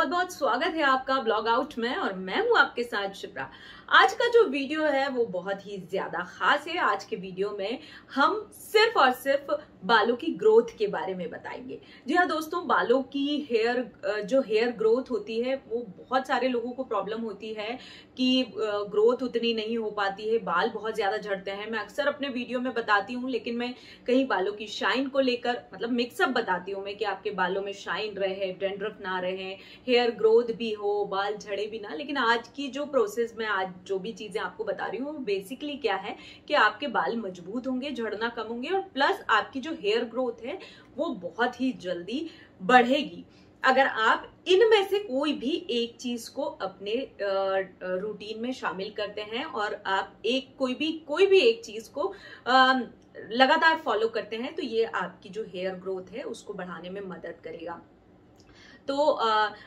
बहुत बहुत स्वागत है आपका ब्लॉग आउट में और मैं हूँ आपके साथ शिप्रा। आज का जो वीडियो है वो बहुत ही ज़्यादा खास है। आज के वीडियो में हम सिर्फ़ और सिर्फ़ बालों की ग्रोथ के बारे में बताएँगे। जी हाँ दोस्तों, बालों की हेयर जो हेयर ग्रोथ होती है, वो बहुत सारे लोगों को प्रॉब्लम होती है कि ग्रोथ उतनी नहीं हो पाती है। बाल बहुत ज़्यादा झड़ते हैं। मैं अक्सर अपने वीडियो में बताती हूँ, लेकिन मैं कहीं बालों की शाइन को लेकर मतलब मिक्सअप बताती हूँ मैं कि आपके बालों में शाइन रहे, डेंड्रफ ना रहे हेयर ग्रोथ भी हो, बाल झड़े भी ना, लेकिन आज की जो प्रोसेस में आज जो भी चीज़ें आपको बता रही हूँ बेसिकली क्या है कि आपके बाल मज़बूत होंगे, झड़ना कम होंगे और प्लस आपकी जो हेयर ग्रोथ है, वो बहुत ही जल्दी बढ़ेगी। अगर आप इनमें से कोई भी एक चीज़ को अपने रूटीन में शामिल करते हैं और आप एक कोई भी कोई भी एक चीज़ को लगातार फॉलो करते हैं तो ये आपकी जो हेयर ग्रोथ है, उसको बढ़ाने में मदद करेगा। तो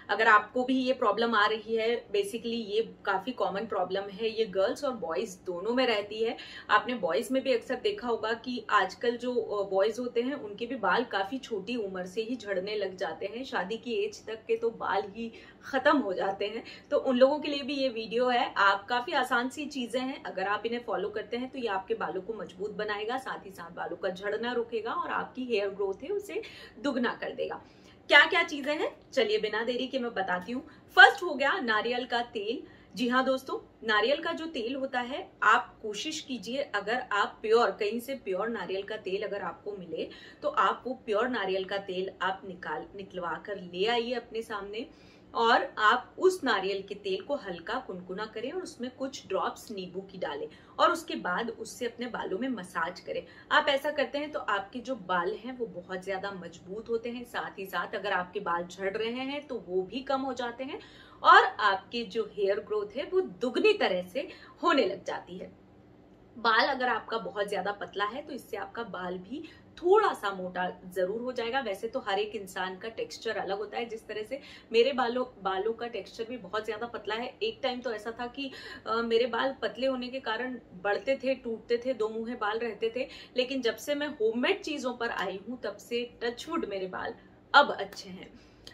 अगर आपको भी ये प्रॉब्लम आ रही है बेसिकली ये काफ़ी कॉमन प्रॉब्लम है, ये गर्ल्स और बॉयज़ दोनों में रहती है। आपने बॉयज़ में भी अक्सर देखा होगा कि आजकल जो बॉयज़ होते हैं, उनके भी बाल काफ़ी छोटी उम्र से ही झड़ने लग जाते हैं। शादी की एज तक के तो बाल ही खत्म हो जाते हैं। तो उन लोगों के लिए भी ये वीडियो है। आप काफ़ी आसान सी चीज़ें हैं। अगर आप इन्हें फॉलो करते हैं तो ये आपके बालों को मज़बूत बनाएगा, साथ ही साथ बालों का झड़ना रुकेगा और आपकी हेयर ग्रोथ है, उसे दुगना कर देगा। क्या क्या चीज़ें हैं? चलिए बिना देरी के मैं बताती हूँ। फ़र्स्ट हो गया नारियल का तेल। जी हाँ दोस्तों, नारियल का जो तेल होता है, आप कोशिश कीजिए अगर आप प्योर, कहीं से प्योर नारियल का तेल अगर आपको मिले तो आप वो प्योर नारियल का तेल आप निकाल, निकलवा कर ले आइए अपने सामने। और आप उस नारियल के तेल को हल्का कुनकुना करें और उसमें कुछ ड्रॉप्स नींबू की डालें और उसके बाद उससे अपने बालों में मसाज करें। आप ऐसा करते हैं तो आपके जो बाल हैं वो बहुत ज़्यादा मज़बूत होते हैं, साथ ही साथ अगर आपके बाल झड़ रहे हैं तो वो भी कम हो जाते हैं और आपकी जो हेयर ग्रोथ है वो दुगनी तरह से होने लग जाती है। बाल अगर आपका बहुत ज़्यादा पतला है तो इससे आपका बाल भी थोड़ा सा मोटा ज़रूर हो जाएगा। वैसे तो हर एक इंसान का टेक्सचर अलग होता है। जिस तरह से मेरे बालों बालों का टेक्सचर भी बहुत ज़्यादा पतला है। एक टाइम तो ऐसा था कि आ, मेरे बाल पतले होने के कारण बढ़ते थे टूटते थे दो मुंहे बाल रहते थे। लेकिन जब से मैं होममेड चीज़ों पर आई हूँ तब से टचवुड मेरे बाल अब अच्छे हैं।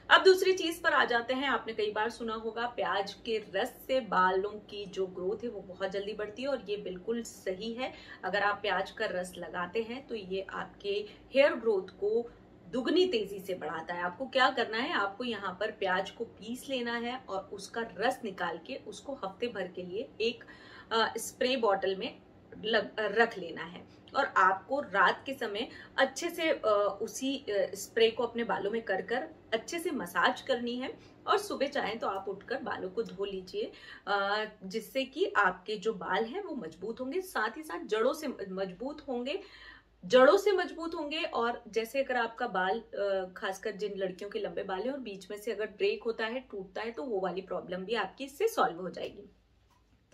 अब दूसरी चीज़ पर आ जाते हैं। आपने कई बार सुना होगा, प्याज के रस से बालों की जो ग्रोथ है वो बहुत जल्दी बढ़ती है और ये बिल्कुल सही है। अगर आप प्याज का रस लगाते हैं तो ये आपके हेयर ग्रोथ को दुगनी तेज़ी से बढ़ाता है। आपको क्या करना है? आपको यहाँ पर प्याज को पीस लेना है और उसका रस निकाल के उसको हफ़्ते भर के लिए एक स्प्रे बॉटल में लग, रख लेना है। और आपको रात के समय अच्छे से उसी स्प्रे को अपने बालों में कर कर अच्छे से मसाज करनी है। और सुबह चाहें तो आप उठकर बालों को धो लीजिए जिससे कि आपके जो बाल हैं वो मज़बूत होंगे साथ ही साथ जड़ों से मज़बूत होंगे जड़ों से मज़बूत होंगे। और जैसे अगर आपका बाल खासकर जिन लड़कियों के लंबे बाल हैं और बीच में से अगर ब्रेक होता है टूटता है तो वो वाली प्रॉब्लम भी आपकी इससे सॉल्व हो जाएगी।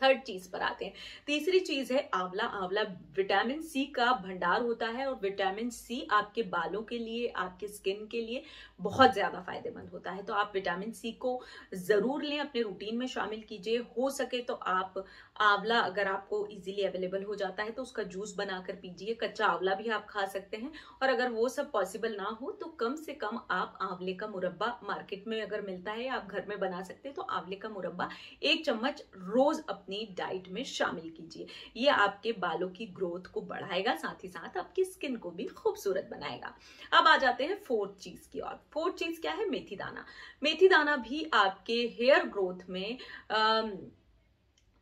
थर्ड चीज़ पर आते हैं। तीसरी चीज़ है आंवला। आंवला विटामिन सी का भंडार होता है और विटामिन सी आपके बालों के लिए, आपके स्किन के लिए बहुत ज़्यादा फ़ायदेमंद होता है। तो आप विटामिन सी को ज़रूर लें, अपने रूटीन में शामिल कीजिए। हो सके तो आप आंवला अगर आपको इजीली अवेलेबल हो जाता है तो उसका जूस बनाकर पीजिए। कच्चा आंवला भी आप खा सकते हैं। और अगर वो सब पॉसिबल ना हो तो कम से कम आप आंवले का मुरब्बा मार्केट में अगर मिलता है आप घर में बना सकते हैं तो आंवले का मुरब्बा एक चम्मच रोज अपनी डाइट में शामिल कीजिए। ये आपके बालों की ग्रोथ को बढ़ाएगा साथ ही साथ आपकी स्किन को भी खूबसूरत बनाएगा। अब आ जाते हैं फोर्थ चीज़ की और फोर्थ चीज़ क्या है? मेथी दाना। मेथी दाना भी आपके हेयर ग्रोथ में आ,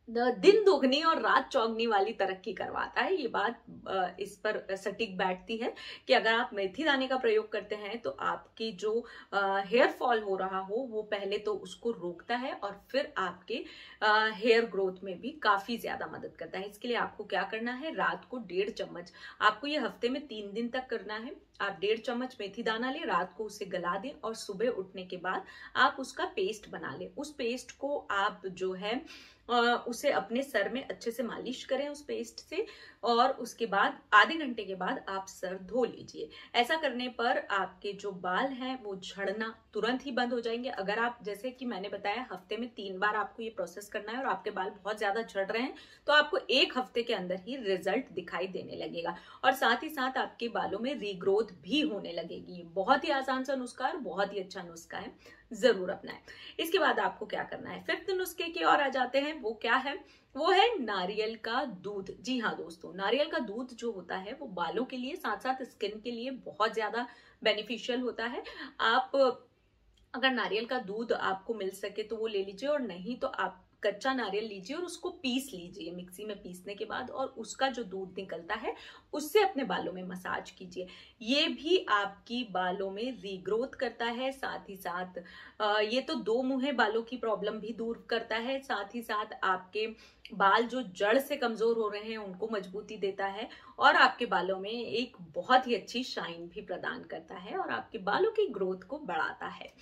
दिन दोगुनी और रात चौगनी वाली तरक्की करवाता है। ये बात इस पर सटीक बैठती है कि अगर आप मेथी दाने का प्रयोग करते हैं तो आपकी जो हेयर फॉल हो रहा हो, वो पहले तो उसको रोकता है और फिर आपके हेयर ग्रोथ में भी काफ़ी ज़्यादा मदद करता है। इसके लिए आपको क्या करना है? रात को डेढ़ चम्मच। आपको ये हफ़्ते में तीन दिन तक करना है। आप डेढ़ चम्मच मेथी दाना लें, रात को उसे गला दें और सुबह उठने के बाद आप उसका पेस्ट बना लें। उस पेस्ट को आप जो है उसे अपने सर में अच्छे से मालिश करें उस पेस्ट से। और उसके बाद, आधे घंटे के बाद आप सर धो लीजिए। ऐसा करने पर आपके जो बाल हैं, वो झड़ना तुरंत ही बंद हो जाएँगे। अगर आप, जैसे कि मैंने बताया, हफ़्ते में तीन बार आपको ये प्रोसेस करना है और आपके बाल बहुत ज़्यादा झड़ रहे हैं तो आपको एक हफ़्ते के अंदर ही रिज़ल्ट दिखाई देने लगेगा। और साथ ही साथ आपके बालों में रीग्रोथ भी होने लगेगी। बहुत ही आसान सा नुस्खा और बहुत ही अच्छा नुस्खा है। ज़रूर अपनाएँ। इसके बाद आपको क्या करना है? फिफ्थ नुस्खे की ओर आ जाते हैं। वो क्या है? वो है नारियल का दूध। जी हाँ दोस्तों नारियल का दूध जो होता है, वो बालों के लिए साथ साथ स्किन के लिए बहुत ज़्यादा बेनिफिशियल होता है। आप, अगर नारियल का दूध आपको मिल सके तो वो ले लीजिए और नहीं तो आप कच्चा नारियल लीजिए और उसको पीस लीजिए मिक्सी में पीसने के बाद और उसका जो दूध निकलता है, उससे अपने बालों में मसाज कीजिए। ये भी आपकी बालों में रीग्रोथ करता है, साथ ही साथ ये तो दो मुहे बालों की प्रॉब्लम भी दूर करता है, साथ ही साथ आपके बाल जो जड़ से कमज़ोर हो रहे हैं, उनको मजबूती देता है और आपके बालों में एक बहुत ही अच्छी शाइन भी प्रदान करता है और आपके बालों की ग्रोथ को बढ़ाता है।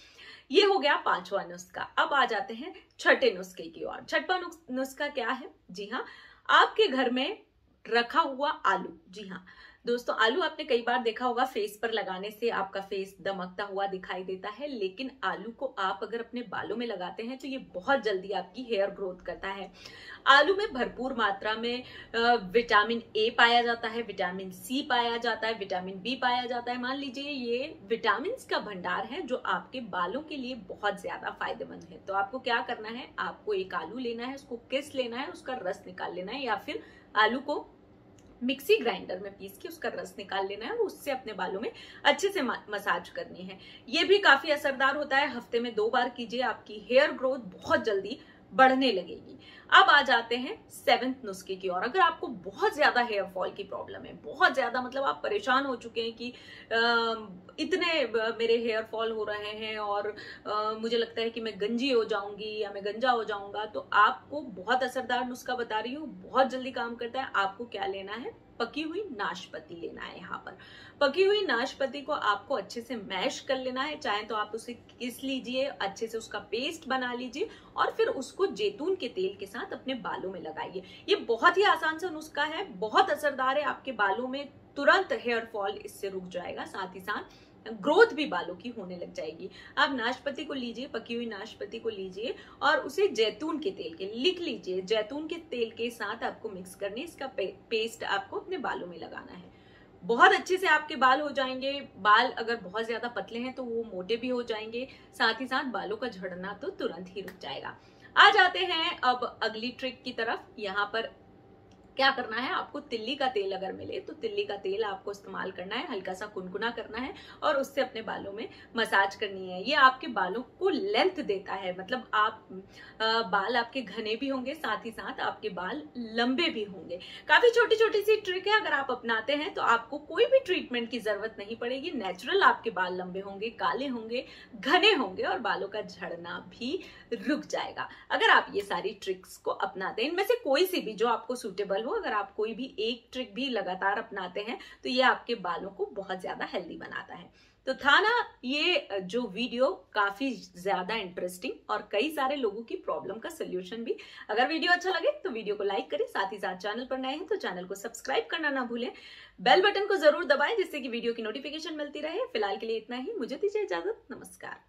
ये हो गया पांचवा नुस्खा। अब आ जाते हैं छठे नुस्खे की ओर। छठवा नुस्खा क्या है? जी हाँ आपके घर में रखा हुआ आलू। जी हाँ दोस्तों, आलू आपने कई बार देखा होगा फेस पर लगाने से आपका फेस दमकता हुआ दिखाई देता है, लेकिन आलू को आप अगर अपने बालों में लगाते हैं तो ये बहुत जल्दी आपकी हेयर ग्रोथ करता है। आलू में भरपूर मात्रा में विटामिन ए पाया जाता है विटामिन सी पाया जाता है विटामिन बी पाया जाता है। मान लीजिए, ये विटामिन का भंडार है, जो आपके बालों के लिए बहुत ज़्यादा फ़ायदेमंद है। तो आपको क्या करना है, आपको एक आलू लेना है, उसको किस लेना है, उसका रस निकाल लेना है, या फिर आलू को मिक्सी ग्राइंडर में पीस के उसका रस निकाल लेना है, उससे अपने बालों में अच्छे से मसाज करनी है। ये भी काफ़ी असरदार होता है, हफ़्ते में दो बार कीजिए, आपकी हेयर ग्रोथ बहुत जल्दी बढ़ने लगेगी। अब आ जाते हैं सेवेंथ नुस्खे की और अगर आपको बहुत ज़्यादा हेयर फॉल की प्रॉब्लम है, बहुत ज़्यादा मतलब आप परेशान हो चुके हैं कि इतने मेरे हेयर फॉल हो रहे हैं और मुझे लगता है कि मैं गंजी हो जाऊँगी या मैं गंजा हो जाऊँगा तो आपको बहुत असरदार नुस्खा बता रही हूँ, बहुत जल्दी काम करता है। आपको क्या लेना है? पकी हुई नाशपति लेना है यहाँ पर। पकी हुई नाशपति को आपको अच्छे से मैश कर लेना है। चाहे तो आप उसे किस लीजिए, अच्छे से उसका पेस्ट बना लीजिए और फिर उसको जैतून के तेल के साथ अपने बालों में लगाइए। ये बहुत ही आसान सा नुस्खा है बहुत असरदार है आपके बालों में तुरंत हेयर फॉल इससे रुक जाएगा साथ ही साथ ग्रोथ भी बालों की होने लग जाएगी। आप नाशपति को लीजिए पकी हुई नाशपति को लीजिए और उसे जैतून के तेल के लिख लीजिए जैतून के तेल के साथ आपको मिक्स करने इसका पे, पेस्ट आपको अपने बालों में लगाना है। बहुत अच्छे से आपके बाल हो जाएँगे बाल अगर बहुत ज़्यादा पतले हैं तो वो मोटे भी हो जाएँगे साथ ही साथ बालों का झड़ना तो तुरंत ही रुक जाएगा। आ जाते हैं अब अगली ट्रिक की तरफ़। यहाँ पर क्या करना है? आपको तिल्ली का तेल अगर मिले तो तिल्ली का तेल आपको इस्तेमाल करना है हल्का सा कुनकुना करना है और उससे अपने बालों में मसाज करनी है। ये आपके बालों को लेंथ देता है मतलब आप आ, बाल आपके घने भी होंगे साथ ही साथ आपके बाल लंबे भी होंगे। काफ़ी छोटी छोटी सी ट्रिक है अगर आप अपनाते हैं तो आपको कोई भी ट्रीटमेंट की ज़रूरत नहीं पड़ेगी। नेचुरल आपके बाल लंबे होंगे काले होंगे घने होंगे और बालों का झड़ना भी रुक जाएगा। अगर आप ये सारी ट्रिक्स को अपनाते हैं इनमें से कोई सी भी जो आपको सुटेबल बाल हो, अगर आप कोई भी एक ट्रिक भी लगातार अपनाते हैं तो ये आपके बालों को बहुत ज़्यादा हेल्दी बनाता है। तो था ना, ये जो वीडियो काफ़ी ज़्यादा इंटरेस्टिंग और कई सारे लोगों की प्रॉब्लम का सोल्यूशन भी। अगर वीडियो अच्छा लगे तो वीडियो को लाइक करें, साथ ही साथ चैनल पर नए हैं तो चैनल को सब्सक्राइब करना ना भूलें। बेल बटन को ज़रूर दबाएँ, जिससे कि वीडियो की नोटिफिकेशन मिलती रहे। फ़िलहाल के लिए इतना ही। मुझे दीजिए इजाज़त। नमस्कार।